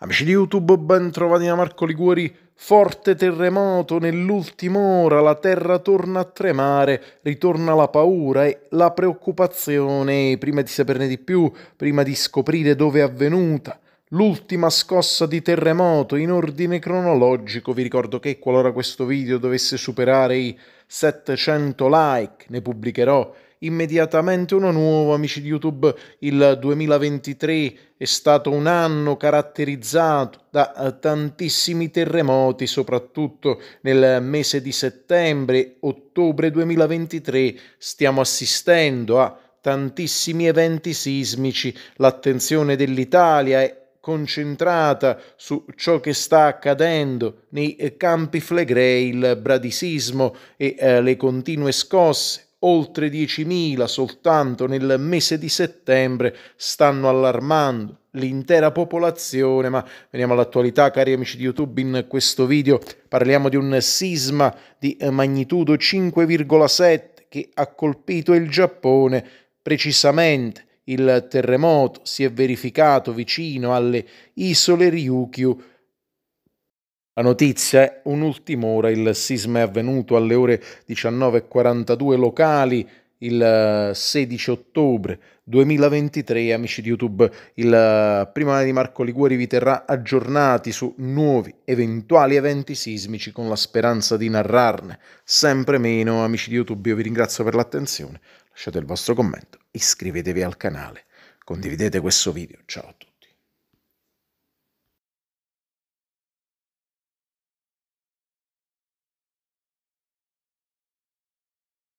Amici di YouTube, ben trovati da Marco Liguori. Forte terremoto nell'ultima ora, la terra torna a tremare, ritorna la paura e la preoccupazione. Prima di saperne di più, prima di scoprire dove è avvenuta, l'ultima scossa di terremoto in ordine cronologico. Vi ricordo che qualora questo video dovesse superare i 700 like, ne pubblicherò immediatamente uno nuovo, amici di YouTube. Il 2023 è stato un anno caratterizzato da eh, tantissimi terremoti, soprattutto nel mese di settembre, ottobre 2023 stiamo assistendo a tantissimi eventi sismici. L'attenzione dell'Italia è concentrata su ciò che sta accadendo nei campi flegrei, il bradisismo e eh, le continue scosse oltre 10.000 soltanto nel mese di settembre stanno allarmando l'intera popolazione, ma veniamo all'attualità cari amici di YouTube, in questo video parliamo di un sisma di magnitudo 5,7 che ha colpito il Giappone, precisamente il terremoto si è verificato vicino alle isole Ryukyu la notizia è un'ultima ora, il sisma è avvenuto alle ore 19.42 locali il 16 ottobre 2023. Amici di YouTube, il primo di Marco Liguori vi terrà aggiornati su nuovi eventuali eventi sismici con la speranza di narrarne sempre meno. Amici di YouTube, io vi ringrazio per l'attenzione, lasciate il vostro commento, iscrivetevi al canale, condividete questo video. Ciao a tutti.